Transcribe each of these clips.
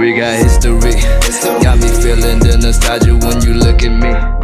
We got history. Got me feeling the nostalgia when you look at me.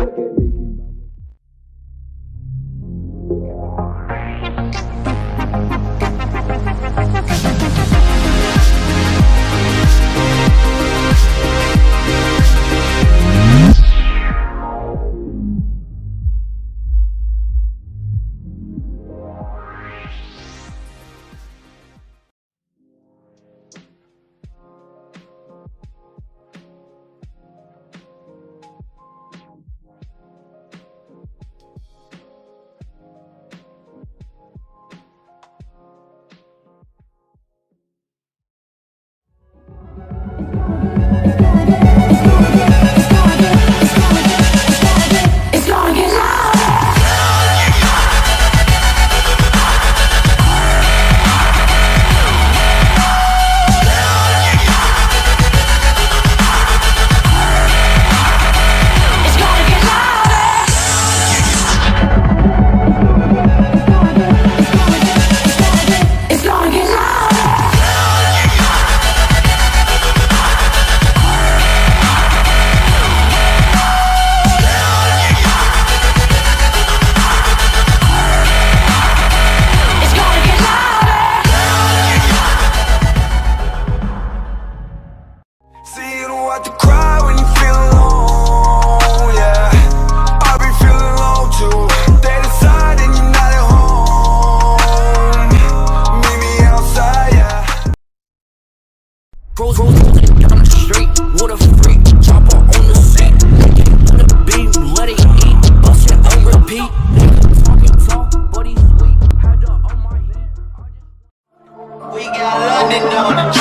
they doing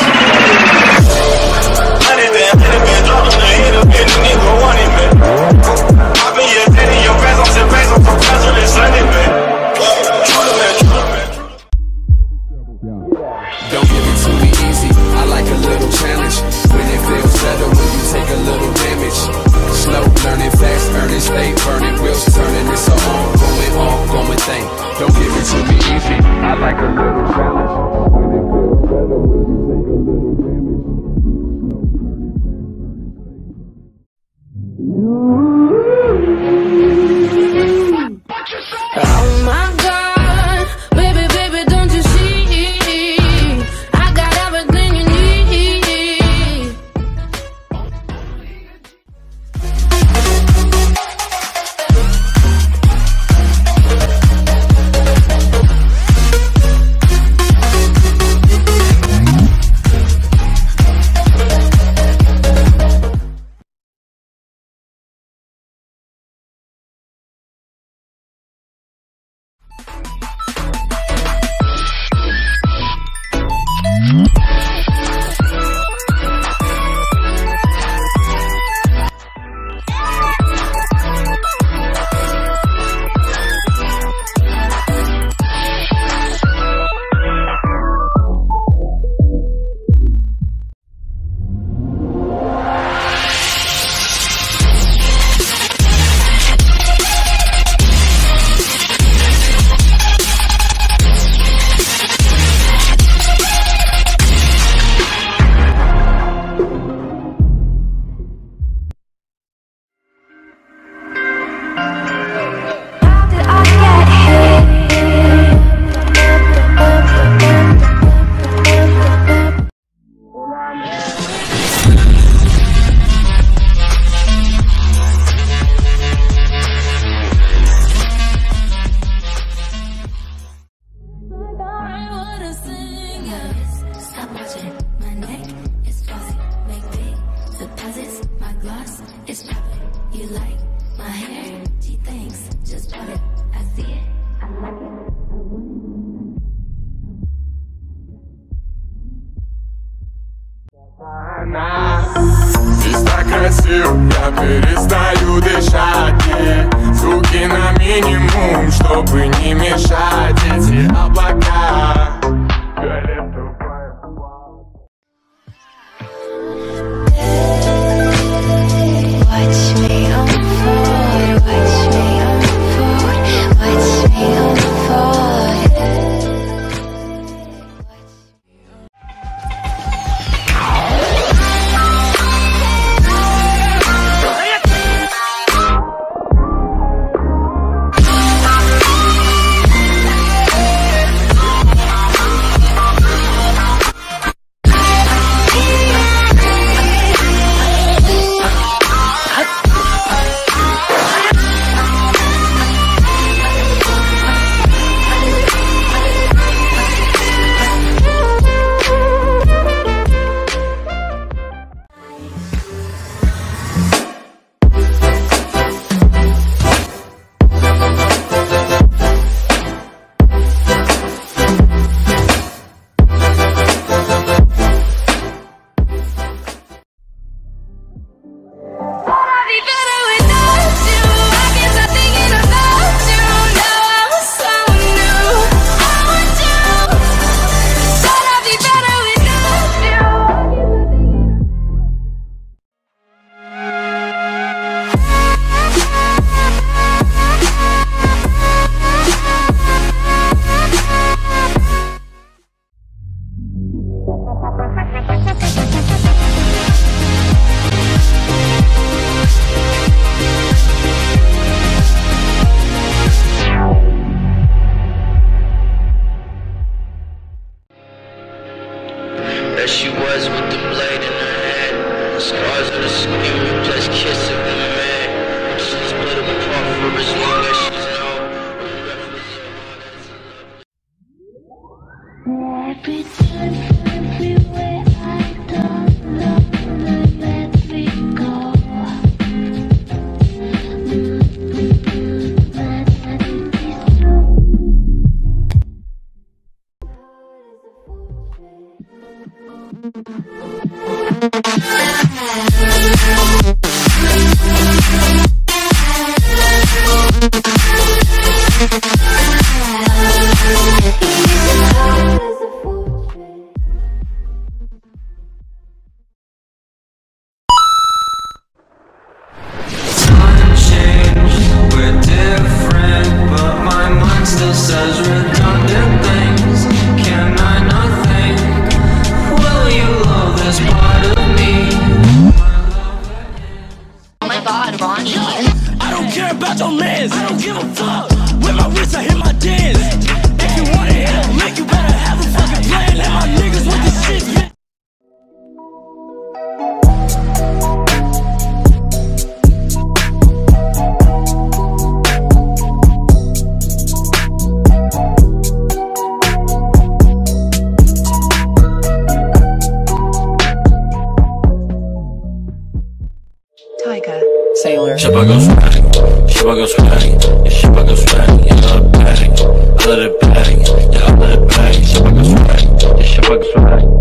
красив Я перестаю дышать. Звуки на минимум, чтобы не мешать. Эти облака with the blade says Sailor. Chicago swag, Chicago swag, yeah, Chicago swag, yeah, I love it bang, I let it bang, yeah, I let it bang, Chicago swag, yeah, Chicago swag.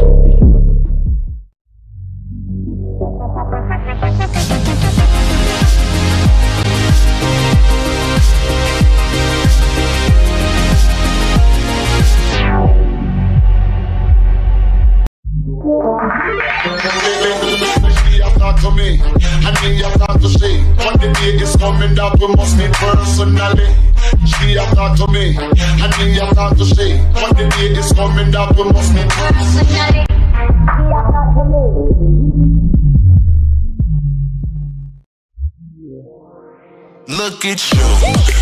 And me to she. When the day is coming that we must meet. Look at you.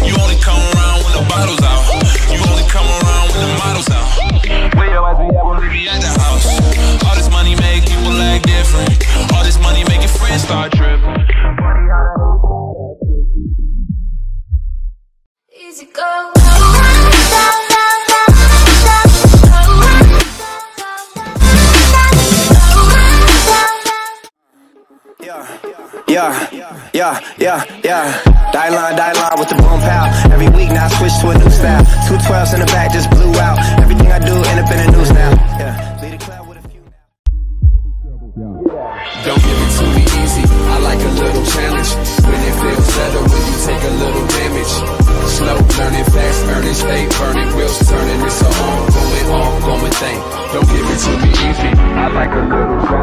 You only come around when the bottle's out. You only come around when the model's out. Where your ass be at when we be at the house? Yeah, yeah, yeah. Die line, die line with the boom pow. Every week now I switch to a new style. Two twelves in the back just blew out. Everything I do end up in the news now. Yeah, lead a cloud with a few. Don't give it to me easy. I like a little challenge. When it feels better when you take a little damage. Slow learning, fast earning, stay burning, wheels turning. It's a ongoing, ongoing thing. Don't give it to me easy. I like a little challenge.